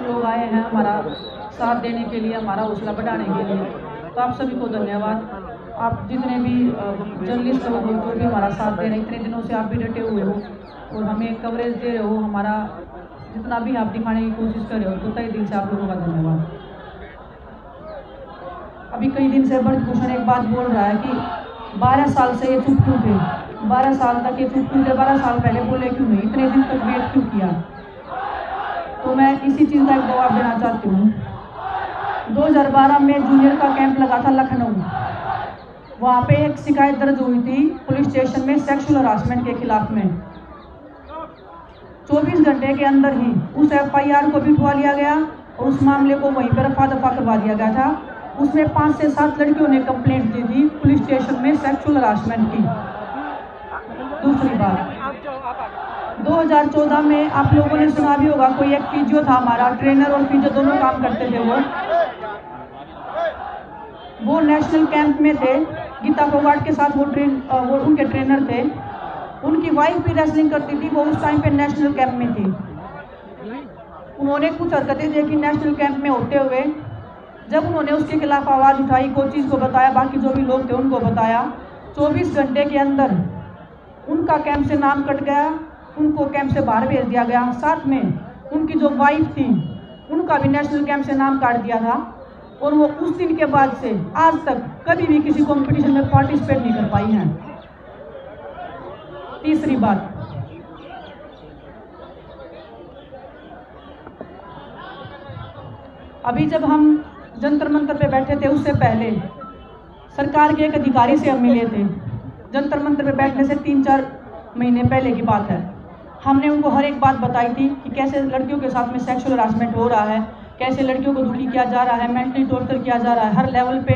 सब लोग आए हैं हमारा साथ देने के लिए, हमारा हौसला बढ़ाने के लिए। तो आप सभी को धन्यवाद। आप जितने भी जर्नलिस्ट हो, जो भी हमारा साथ दे रहे हैं, इतने दिनों से आप भी डटे हुए हो और हमें कवरेज दे रहे हो, हमारा जितना भी आप दिखाने की कोशिश कर रहे हो तो तय दिल से आप लोगों का धन्यवाद। अभी कई दिन से भूषण एक बात बोल रहा है कि बारह साल से ये चुप क्यों थे बारह साल तक ये चुप क्यों थे बारह साल पहले बोले क्यों नहीं? इतने दिन तक वेट क्यों किया? तो मैं इसी चीज़ का एक जवाब देना चाहती हूँ। 2012 में जूनियर का कैंप लगा था लखनऊ। वहाँ पे एक शिकायत दर्ज हुई थी पुलिस स्टेशन में सेक्सुअल हरासमेंट के खिलाफ में। 24 घंटे के अंदर ही उस एफआईआर को भी उठवा लिया गया और उस मामले को वहीं पर रफा दफ़ा करवा दिया गया था। उसमें पाँच से सात लड़कियों ने कंप्लेंट दी थी पुलिस स्टेशन में सेक्सुअल हरासमेंट की। दूसरी बात 2014 में आप लोगों ने सुना भी होगा, कोई एक फिजियो था हमारा ट्रेनर और फिजियो दोनों काम करते थे वो। वो नेशनल कैंप में थे, गीता फोगाट के साथ वो ट्रेन वो उनके ट्रेनर थे। उनकी वाइफ भी रेसलिंग करती थी, वो उस टाइम पे नेशनल कैंप में थी। उन्होंने कुछ हरकतें देखी नेशनल कैंप में होते हुए। जब उन्होंने उसके खिलाफ आवाज़ उठाई, कोचिज को बताया, बाकी जो भी लोग थे उनको बताया 24 घंटे के अंदर उनका कैंप से नाम कट गया। उनको कैंप से बाहर भेज दिया गया। साथ में उनकी जो वाइफ थी, उनका भी नेशनल कैंप से नाम काट दिया था और वो उस दिन के बाद से आज तक कभी भी किसी कंपटीशन में पार्टिसिपेट नहीं कर पाई हैं। तीसरी बात। अभी जब हम जंतर मंतर पे बैठे थे, उससे पहले सरकार के एक अधिकारी से हम मिले थे। जंतर मंतर पे बैठने से तीन चार महीने पहले की बात है। हमने उनको हर एक बात बताई थी कि कैसे लड़कियों के साथ में सेक्सुअल हरासमेंट हो रहा है, कैसे लड़कियों को दुखी किया जा रहा है मेंटली टॉर्चर किया जा रहा है, हर लेवल पे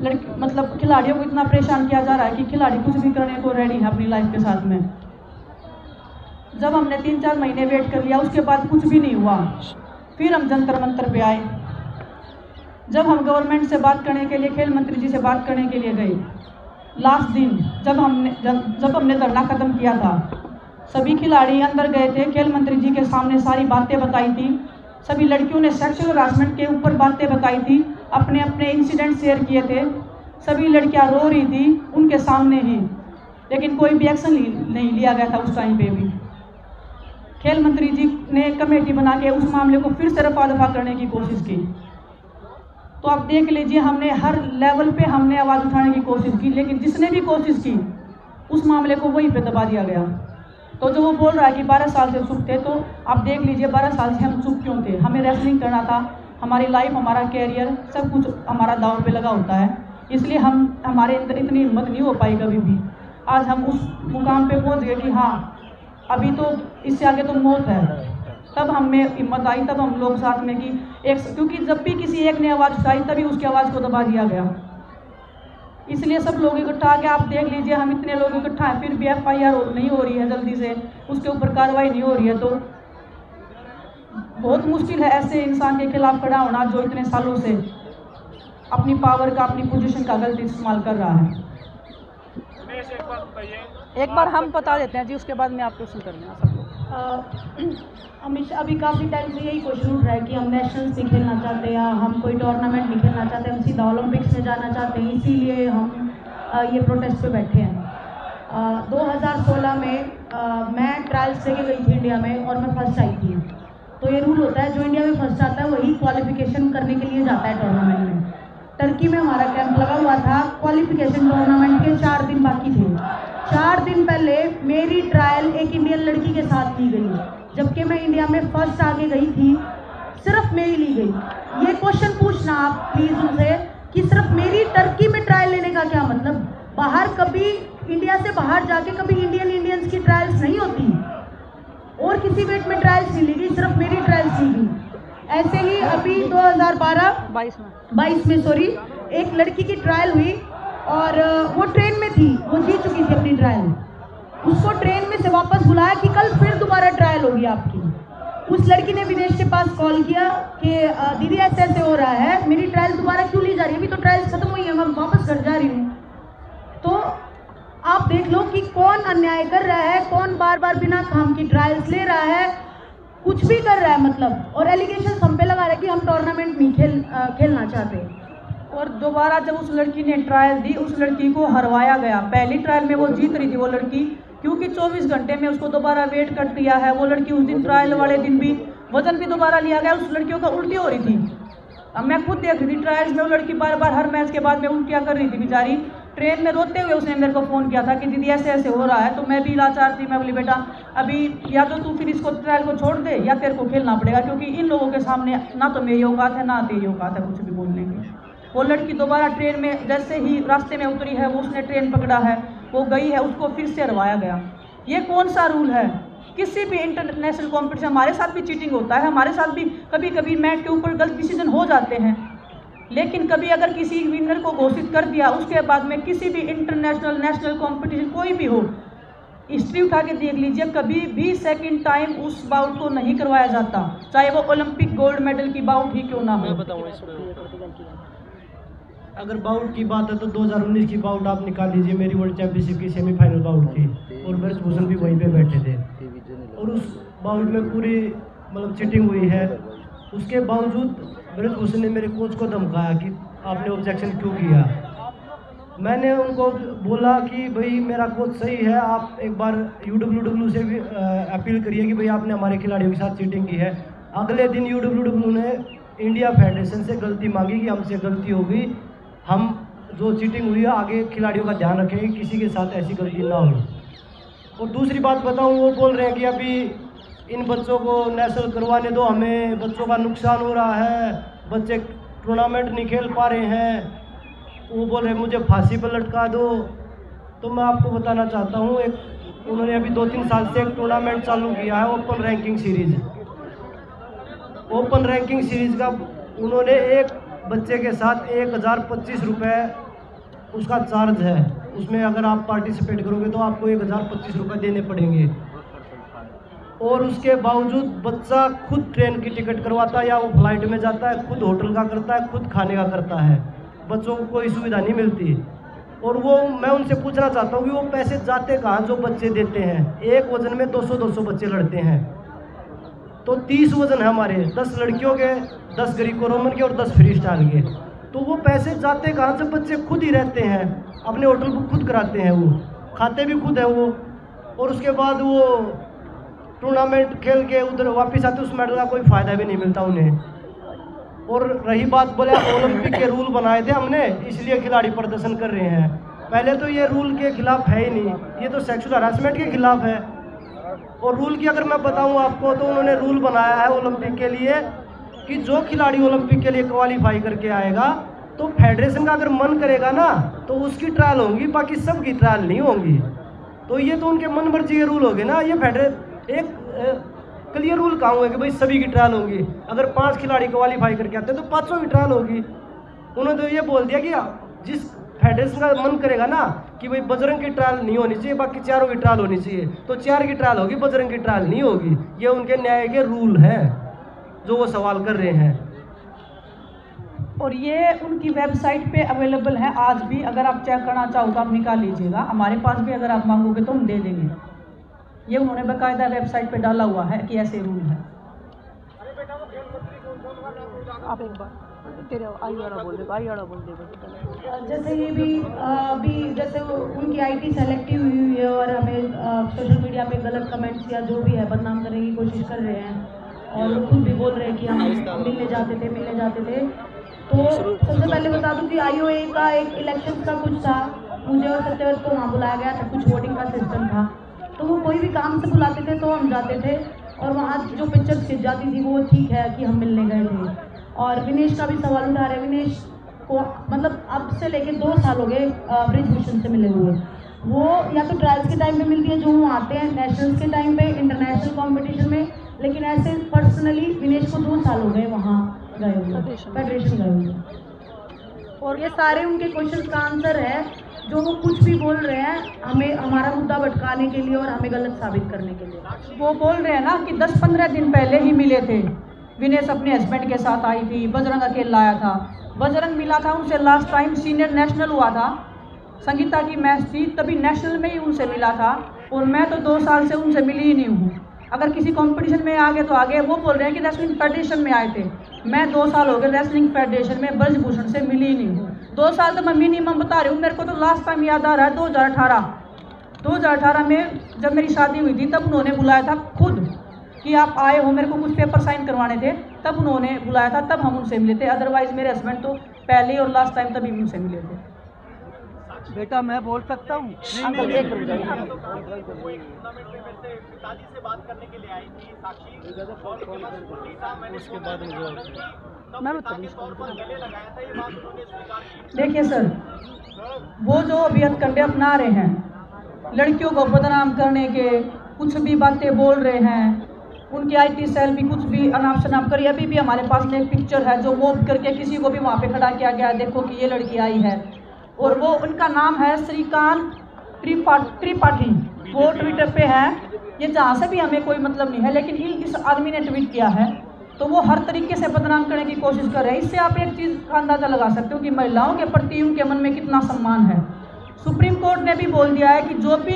लड़की मतलब खिलाड़ियों को इतना परेशान किया जा रहा है कि खिलाड़ी कुछ भी करने को रेडी है अपनी लाइफ के साथ में। जब हमने तीन चार महीने वेट कर लिया, उसके बाद कुछ भी नहीं हुआ। फिर हम जंतर मंतर पे आए। जब हम गवर्नमेंट से बात करने के लिए, खेल मंत्री जी से बात करने के लिए गए लास्ट दिन, जब हमने, जब जब हमने धरना ख़त्म किया था सभी खिलाड़ी अंदर गए थे। खेल मंत्री जी के सामने सारी बातें बताई थी। सभी लड़कियों ने सेक्सुअल हरासमेंट के ऊपर बातें बताई थी। अपने अपने इंसिडेंट शेयर किए थे। सभी लड़कियाँ रो रही थी उनके सामने ही। लेकिन कोई भी एक्शन नहीं लिया गया था उस टाइम पे भी। खेल मंत्री जी ने कमेटी बना के उस मामले को फिर से रफा दफ़ा करने की कोशिश की। तो आप देख लीजिए, हमने हर लेवल पे हमने आवाज़ उठाने की कोशिश की, लेकिन जिसने भी कोशिश की, उस मामले को वहीं पे दबा दिया गया। तो जो वो बोल रहा है कि बारह साल से चुप थे तो आप देख लीजिए बारह साल से हम चुप क्यों थे? हमें रेसलिंग करना था, हमारी लाइफ हमारा कैरियर सब कुछ हमारा दाव पे लगा होता है। इसलिए हम, हमारे अंदर इतनी हिम्मत नहीं हो पाई कभी भी। आज हम उस मुकाम पे पहुँच गए कि हाँ अभी तो इससे आगे तो मौत है। तब हमें हिम्मत आई, तब हम लोग साथ में कि एक, क्योंकि जब भी किसी एक ने आवाज़ उठाई, तभी उसकी आवाज़ को दबा दिया गया। इसलिए सब लोग इकट्ठा के आप देख लीजिए, हम इतने लोग इकट्ठा हैं, फिर भी एफ़ आई आर नहीं हो रही है जल्दी से, उसके ऊपर कार्रवाई नहीं हो रही है तो बहुत मुश्किल है ऐसे इंसान के खिलाफ खड़ा होना जो इतने सालों से अपनी पावर का, अपनी पोजीशन का गलत इस्तेमाल कर रहा है। एक बार हम बता देते हैं जी, उसके बाद में आप क्वेश्चन कर लेना सब लोग। हमेशा अभी काफ़ी टाइम से यही क्वेश्चन उठ रहा है कि हम नेशनल्स नहीं खेलना चाहते या हम कोई टूर्नामेंट नहीं खेलना चाहते, हम सीधा ओलंपिक्स में जाना चाहते हैं, इसीलिए हम ये प्रोटेस्ट पे बैठे हैं। दो हज़ार सोलह में मैं ट्रायल्स लेके गई थी इंडिया में और मैं फ़र्स्ट आई थी। तो ये रूल होता है, जो इंडिया में फ़र्स्ट आता है, वही क्वालिफिकेशन करने के लिए जाता है टूर्नामेंट में। टर्की में हमारा कैंप लगा हुआ था क्वालिफिकेशन टूर्नामेंट के चार दिन बाकी थे। चार दिन पहले मेरी ट्रायल एक इंडियन लड़की के साथ की गई। जबकि मैं इंडिया में फ़र्स्ट आगे गई थी सिर्फ़ मेरी ली गई। ये क्वेश्चन पूछना आप प्लीज़ उनसे कि सिर्फ़ मेरी टर्की में ट्रायल लेने का क्या मतलब? बाहर कभी इंडिया से बाहर जाके कभी इंडियन इंडियंस की ट्रायल्स नहीं होती? और किसी वेट में ट्रायल्स नहीं ली गई सिर्फ़ मेरी ट्रायल्स ली गई। ऐसे ही अभी 2012 बाईस में। बाईस में सॉरी एक लड़की की ट्रायल हुई और वो ट्रेन में थी, वो जीत चुकी थी अपनी ट्रायल उसको ट्रेन में से वापस बुलाया कि कल फिर दोबारा ट्रायल होगी आपकी। उस लड़की ने विदेश के पास कॉल किया कि दीदी, ऐसे ऐसे हो रहा है, मेरी ट्रायल दोबारा क्यों ली जा रही है? अभी तो ट्रायल खत्म हुई है, मैं वापस घर जा रही हूँ। तो आप देख लो कि कौन अन्याय कर रहा है, कौन बार बार बिना काम की ट्रायल्स ले रहा है, कुछ भी कर रहा है मतलब। और एलिगेशन हम पे लगा रहा है कि हम टूर्नामेंट नहीं खेल खेलना चाहते। और दोबारा जब उस लड़की ने ट्रायल दी उस लड़की को हरवाया गया। पहली ट्रायल में वो जीत रही थी वो लड़की क्योंकि 24 घंटे में उसको दोबारा वेट कर दिया है। वो लड़की उस दिन ट्रायल वाले दिन भी वज़न भी दोबारा लिया गया उस लड़कियों का उल्टी हो रही थी। अब मैं खुद देख रही थी ट्रायल्स में वो लड़की बार बार हर मैच के बाद में उल्टियाँ कर रही थी बेचारी। ट्रेन में रोते हुए उसने मेरे को फ़ोन किया था कि दीदी ऐसे ऐसे हो रहा है तो मैं भी लाचार थी मैं बोली बेटा अभी या तो तू फिर इसको ट्रायल को छोड़ दे या तेरे को खेलना पड़ेगा क्योंकि इन लोगों के सामने ना तो मेरी औकात है ना तेरी औकात है कुछ भी बोलने की। वो लड़की दोबारा ट्रेन में, जैसे ही रास्ते में उतरी है, वो उसने ट्रेन पकड़ा है, वो गई है, उसको फिर से हरवाया गया। ये कौन सा रूल है? किसी भी इंटरनेशनल कॉम्पिटिशन हमारे साथ भी चीटिंग होता है, हमारे साथ भी कभी कभी मैच के ऊपर गलत डिसीज़न हो जाते हैं। लेकिन कभी अगर किसी विनर को घोषित कर दिया, उसके बाद में किसी भी इंटरनेशनल नेशनल कंपटीशन कोई भी हो हिस्ट्री उठा के देख लीजिए, कभी भी सेकंड टाइम उस बाउट को नहीं करवाया जाता, चाहे वो ओलंपिक गोल्ड मेडल की बाउट ही क्यों ना हो। अगर बाउट की बात है तो 2019 की बाउट आप निकाल लीजिए। मेरी वर्ल्ड चैंपियनशिप की सेमीफाइनल बाउट थी और ब्रजभूषण भी वहीं पे बैठे थे। और उस बाउट में पूरी मतलब चिटिंग हुई है। उसके बावजूद ब्रजभूषण ने मेरे कोच को धमकाया कि आपने ऑब्जेक्शन क्यों किया? मैंने उनको बोला कि भाई, मेरा कोच सही है। आप एक बार यू डब्ल्यू से भी अपील करिए कि भाई, आपने हमारे खिलाड़ियों के साथ चीटिंग की है। अगले दिन यू डब्ल्यू ने इंडिया फेडरेशन से गलती मांगी कि हमसे गलती हो गई। हम जो चीटिंग हुई है, आगे खिलाड़ियों का ध्यान रखेंगे किसी के साथ ऐसी गलती ना हो। और दूसरी बात बताऊँ, वो बोल रहे हैं कि अभी इन बच्चों को नेशनल करवाने दो, हमें बच्चों का नुकसान हो रहा है, बच्चे टूर्नामेंट नहीं खेल पा रहे हैं। वो बोल रहे मुझे फांसी पर लटका दो। तो मैं आपको बताना चाहता हूँ, एक, उन्होंने अभी दो तीन साल से एक टूर्नामेंट चालू किया है open ranking series open ranking series का उन्होंने एक बच्चे के साथ एक हज़ार पच्चीस रुपये उसका चार्ज है। उसमें अगर आप पार्टिसिपेट करोगे तो आपको एक हज़ार पच्चीस रुपये देने पड़ेंगे। और उसके बावजूद बच्चा खुद ट्रेन की टिकट करवाता है या वो फ़्लाइट में जाता है, खुद होटल का करता है, खुद खाने का करता है। बच्चों को कोई सुविधा नहीं मिलती। और वो, मैं उनसे पूछना चाहता हूँ कि वो पैसे जाते कहाँ जो बच्चे देते हैं? एक वज़न में 200 200 बच्चे लड़ते हैं। तो 30 वज़न है हमारे 10 लड़कियों के 10 ग्रीको रोमन के और 10 फ्री स्टाइल के तो वो पैसे जाते कहाँ से? बच्चे खुद ही रहते हैं। अपने होटल बुक खुद कराते हैं वो। खाते भी खुद हैं वो। और उसके बाद वो टूर्नामेंट खेल के उधर वापस आते, उस मेडल का कोई फ़ायदा भी नहीं मिलता उन्हें। और रही बात बोले ओलंपिक के रूल बनाए थे हमने, इसलिए खिलाड़ी प्रदर्शन कर रहे हैं। पहले तो ये रूल के खिलाफ है ही नहीं। ये तो सेक्सुअल हरासमेंट के खिलाफ है। और रूल की अगर मैं बताऊँ आपको तो उन्होंने रूल बनाया है ओलंपिक के लिए। कि जो खिलाड़ी ओलंपिक के लिए क्वालिफाई करके आएगा तो फेडरेशन का अगर मन करेगा ना तो उसकी ट्रायल होंगी, बाकी सब की ट्रायल नहीं होंगी। तो ये तो उनके मन मर्ज़ी के रूल हो गए ना, ये फेडरे एक क्लियर रूल कहाँ हुआ है कि भाई सभी की ट्रायल होगी। अगर पाँच खिलाड़ी क्वालिफाई करके आते हैं तो पाँचों की ट्रायल होगी। उन्होंने तो ये बोल दिया कि जिस फेडरेशन का मन करेगा ना, कि भाई बजरंग की ट्रायल नहीं होनी चाहिए, बाकी चारों की ट्रायल होनी चाहिए तो चार की ट्रायल होगी, बजरंग की ट्रायल नहीं होगी। ये उनके न्याय के रूल हैं। जो वो सवाल कर रहे हैं। और ये उनकी वेबसाइट पे अवेलेबल है आज भी। अगर आप चेक करना चाहो तो आप निकाल लीजिएगा। हमारे पास भी अगर आप मांगोगे तो हम दे देंगे। ये उन्होंने बाकायदा वेबसाइट पे डाला हुआ है कि ऐसे रूल है। आप एक बार तेरे आई वाला बोल दे आई वाला बोल दे जैसे ये भी अभी जैसे उनकी आईटी सेलेक्टिव हुई हुई है और हमें सोशल मीडिया पे गलत कमेंट्स या जो भी है बदनाम करने की कोशिश कर रहे हैं। और खुद भी बोल रहे हैं कि हम मिलने जाते थे मिलने जाते थे। तो सबसे पहले बता दूँ कि आईओए का एक इलेक्शन का कुछ था। मुझे और सत्यव्रत को वहाँ बुलाया गया था कुछ वोटिंग का सिस्टम था। तो वो कोई भी काम से बुलाते थे तो हम जाते थे। और वहाँ जो पिक्चर खिंच जाती थी वो ठीक है कि हम मिलने गए थे। और विनेश का भी सवाल उठा रहे विनेश को मतलब अब से लेके दो साल हो गए ब्रिजभूषण से मिले हुए। वो या तो ट्रायल्स के टाइम पे मिलती है जो वो आते हैं नेशनल्स के टाइम पे इंटरनेशनल कंपटीशन में लेकिन ऐसे पर्सनली विनेश को दो साल हो गए वहाँ गए हुए। फेडरेशन गए हुए। और ये सारे उनके क्वेश्चन का आंसर है जो वो कुछ भी बोल रहे हैं हमें हमारा मुद्दा भटकाने के लिए और हमें गलत साबित करने के लिए। वो बोल रहे हैं ना कि 10-15 दिन पहले ही मिले थे। विनेश अपने हस्बैंड के साथ आई थी बजरंग अकेले लाया था। बजरंग मिला था उनसे लास्ट टाइम सीनियर नेशनल हुआ था। संगीता की मैच थी तभी नेशनल में ही उनसे मिला था। और मैं तो दो साल से उनसे मिली ही नहीं हूँ। अगर किसी कंपटीशन में आ गए तो आगे वो बोल रहे हैं कि रेसलिंग फेडरेशन में आए थे। मैं दो साल हो गए रेसलिंग फेडरेशन में ब्रजभूषण से मिली ही नहीं हूँ। दो साल तो मैं मिनिमम बता रही हूँ, मेरे को तो लास्ट टाइम याद आ रहा है दो हज़ार अठारह। दो हज़ार अठारह में जब मेरी शादी हुई थी, तब उन्होंने बुलाया था खुद कि आप आए हो, मेरे को कुछ पेपर साइन करवाने थे। तब उन्होंने बुलाया था, तब हम उनसे मिले थे। अदरवाइज़ मेरे हस्बैंड तो पहले और लास्ट टाइम तभी उनसे मिले थे। बेटा मैं बोल सकता हूँ? अंकल एक मिनट जाइए मैं बता देखिए सर वो जो अभी हथकंडे अपना रहे हैं लड़कियों को बदनाम करने के कुछ भी बातें बोल रहे हैं उनकी आईटी सेल भी कुछ भी अनाप शनाप करी अभी भी हमारे पास में एक पिक्चर है जो वो करके किसी को भी वहाँ पे खड़ा किया गया है। देखो कि ये लड़की आई है। और वो उनका नाम है श्रीकांत त्रिपा त्रिपाठी। वो ट्विटर पे है। ये जहाँ से भी हमें कोई मतलब नहीं है, लेकिन इस आदमी ने ट्वीट किया है। तो वो हर तरीके से बदनाम करने की कोशिश कर रहे हैं। इससे आप एक चीज़ का अंदाज़ा लगा सकते हो कि महिलाओं के प्रति उनके मन में कितना सम्मान है। सुप्रीम कोर्ट ने भी बोल दिया है कि जो भी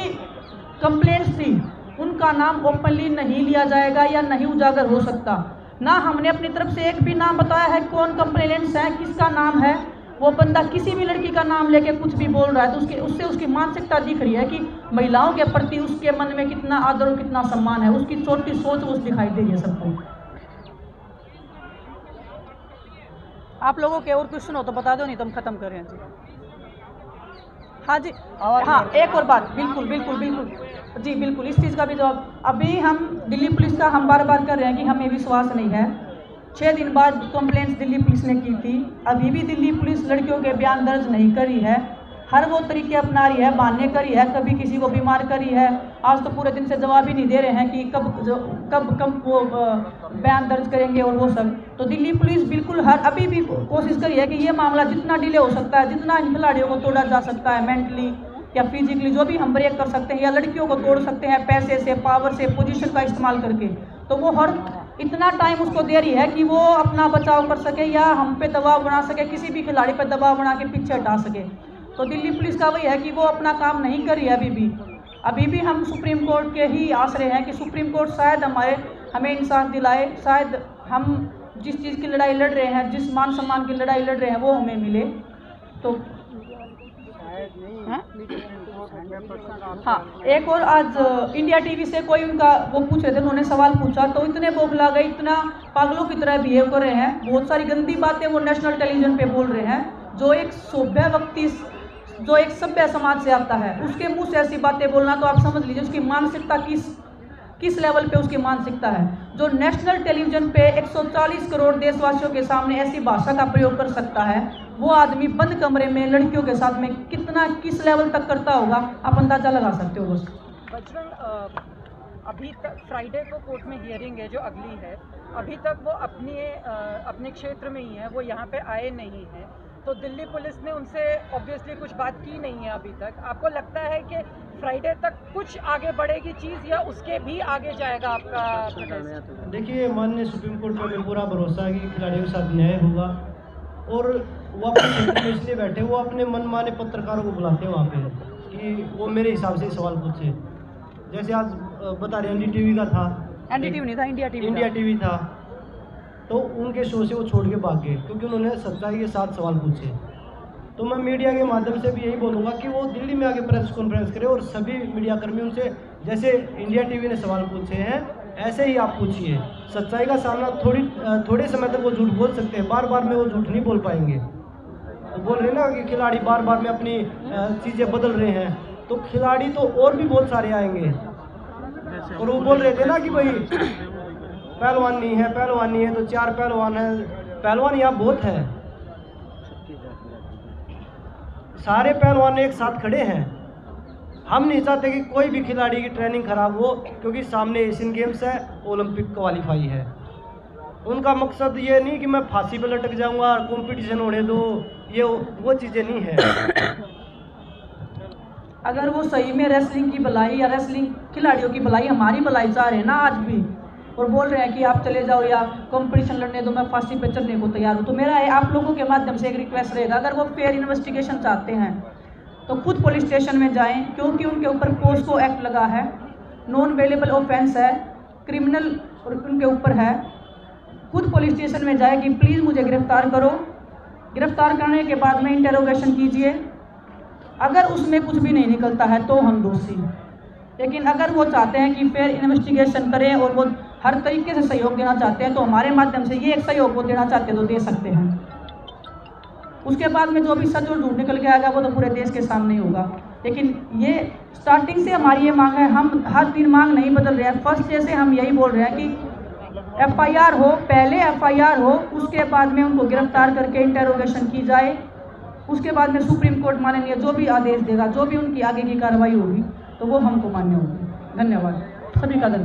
कंप्लेंट्स थी, उनका नाम ओपनली नहीं लिया जाएगा या नहीं उजागर हो सकता। ना हमने अपनी तरफ़ से एक भी नाम बताया है कौन कंप्लेनेंट्स हैं, किसका नाम है। वो बंदा किसी भी लड़की का नाम लेके कुछ भी बोल रहा है तो उसके उससे उसकी मानसिकता दिख रही है कि महिलाओं के प्रति उसके मन में कितना आदर और कितना सम्मान है उसकी छोटी सोच उस दिखाई दे रही है सबको। आप लोगों के और क्वेश्चन हो तो बता दो नहीं तो हम खत्म करें। जी हाँ जी हाँ एक और बात बिल्कुल बिल्कुल बिल्कुल। जी बिल्कुल इस चीज़ का भी जवाब। अभी हम दिल्ली पुलिस का हम बार बार कर रहे हैं कि हमें विश्वास नहीं है। छः दिन बाद कंप्लेंट दिल्ली पुलिस ने की थी। अभी भी दिल्ली पुलिस लड़कियों के बयान दर्ज नहीं करी है। हर वो तरीके अपना रही है बहाने करी है, कभी किसी को बीमार करी है। आज तो पूरे दिन से जवाब ही नहीं दे रहे हैं कि कब कब कब वो बयान दर्ज करेंगे और वो सब। तो दिल्ली पुलिस बिल्कुल हर, अभी भी कोशिश करी है कि ये मामला जितना डिले हो सकता है, जितना इन खिलाड़ियों को तोड़ा जा सकता है मेंटली या फिजिकली जो भी हम ब्रेक कर सकते हैं या लड़कियों को तोड़ सकते हैं पैसे से पावर से पोजीशन का इस्तेमाल करके। तो वो हर इतना टाइम उसको दे रही है कि वो अपना बचाव कर सके या हम पे दबाव बना सके किसी भी खिलाड़ी पे दबाव बना के पीछे हटा सके। तो दिल्ली पुलिस का वही है कि वो अपना काम नहीं कर रही है अभी भी। अभी भी हम सुप्रीम कोर्ट के ही आसरे हैं कि सुप्रीम कोर्ट शायद हमारे हमें इंसाफ दिलाए शायद हम जिस चीज़ की लड़ाई लड़ रहे हैं जिस मान सम्मान की लड़ाई लड़ रहे हैं वो हमें मिले। तो हाँ? हाँ एक और आज इंडिया टीवी से कोई उनका वो पूछ रहे थे, उन्होंने सवाल पूछा तो इतने बोखला गए, इतना पागलों की तरह बिहेव कर रहे हैं, बहुत सारी गंदी बातें वो नेशनल टेलीविज़न पे बोल रहे हैं, जो एक सभ्य व्यक्ति, जो एक सभ्य समाज से आता है, उसके मुँह से ऐसी बातें बोलना तो आप समझ लीजिए, उसकी मानसिकता किस किस लेवल पे उसकी मानसिकता है। जो नेशनल टेलीविज़न पे 140 करोड़ देशवासियों के सामने ऐसी भाषा का प्रयोग कर सकता है वो आदमी बंद कमरे में लड़कियों के साथ में कितना किस लेवल तक करता होगा आप अंदाज़ा लगा सकते हो बस। बजरंग अभी तक फ्राइडे को कोर्ट में हियरिंग है जो अगली है। अभी तक वो अपने अपने क्षेत्र में ही है वो यहाँ पे आए नहीं हैं। तो दिल्ली पुलिस ने उनसे ऑब्वियसली कुछ बात की नहीं है अभी तक। आपको लगता है कि फ्राइडे तक कुछ आगे बढ़ेगी चीज़ या उसके भी आगे जाएगा आपका देखिए माननीय सुप्रीम कोर्ट पे हमें पूरा भरोसा है कि खिलाड़ियों के साथ न्याय होगा। और वो अपने में इसलिए बैठे वो अपने मनमाने पत्रकारों को बुलाते हैं वहाँ पे कि वो मेरे हिसाब से सवाल पूछे। जैसे आज बता रहे एन टीवी का था। एनडीटीवी नहीं था इंडिया टीवी इंडिया टीवी था। तो उनके शो से वो छोड़ के भाग गए क्योंकि उन्होंने सच्चाई के साथ सवाल पूछे। तो मैं मीडिया के माध्यम से भी यही बोलूँगा कि वो दिल्ली में आके प्रेस कॉन्फ्रेंस करें और सभी मीडिया कर्मी उनसे जैसे इंडिया टीवी ने सवाल पूछे हैं ऐसे ही आप पूछिए। सच्चाई का सामना थोड़ी थोड़े समय तक वो झूठ बोल सकते हैं बार बार में वो झूठ नहीं बोल पाएँगे। बोल रहे ना कि खिलाड़ी बार बार में अपनी चीज़ें बदल रहे हैं। तो खिलाड़ी तो और भी बहुत सारे आएँगे। और वो बोल रहे थे ना कि भाई, पहलवान नहीं है, पहलवान नहीं है तो चार पहलवान है। पहलवान यहाँ बहुत है। सारे पहलवान एक साथ खड़े हैं। हम नहीं चाहते कि कोई भी खिलाड़ी की ट्रेनिंग खराब हो, क्योंकि सामने एशियन गेम्स है ओलंपिक क्वालिफाई है। उनका मकसद ये नहीं कि मैं फांसी पे लटक जाऊँगा कंपटीशन होने दो। ये वो चीज़ें नहीं है। अगर वो सही में रेसलिंग की भलाई या रेसलिंग खिलाड़ियों की भलाई, हमारी भलाई चाह रहे हैं ना आज भी। और बोल रहे हैं कि आप चले जाओ या कंपटीशन लड़ने दो, मैं फांसी पे चढ़ने को तैयार हूँ। तो मेरा आप लोगों के माध्यम से एक रिक्वेस्ट रहेगा, अगर वो फेयर इन्वेस्टिगेशन चाहते हैं तो खुद पुलिस स्टेशन में जाएँ, क्योंकि उनके ऊपर पोस्को एक्ट लगा है। नॉन अवेलेबल ऑफेंस है क्रिमिनल उनके ऊपर है। खुद पुलिस स्टेशन में जाए कि प्लीज़ मुझे गिरफ़्तार करो। गिरफ़्तार करने के बाद में इंटेरोगेशन कीजिए। अगर उसमें कुछ भी नहीं निकलता है तो हम दोषी लेकिन अगर वो चाहते हैं कि फिर इन्वेस्टिगेशन करें और वो हर तरीके से सहयोग देना चाहते हैं तो हमारे माध्यम से ये एक सहयोग वो देना चाहते हैं तो दे सकते हैं। उसके बाद में जो भी सच और झूठ निकल के आएगा वो तो पूरे देश के सामने ही होगा। लेकिन ये स्टार्टिंग से हमारी ये मांग है, हम हर दिन मांग नहीं बदल रहे हैं। फ़र्स्ट डे से हम यही बोल रहे हैं कि एफआईआर हो, पहले एफआईआर हो, उसके बाद में उनको गिरफ़्तार करके इंटेरोगेशन की जाए। उसके बाद में सुप्रीम कोर्ट माननीय जो भी आदेश देगा, जो भी उनकी आगे की कार्रवाई होगी तो वो हमको मान्य होगी। धन्यवाद। सभी का धन्यवाद।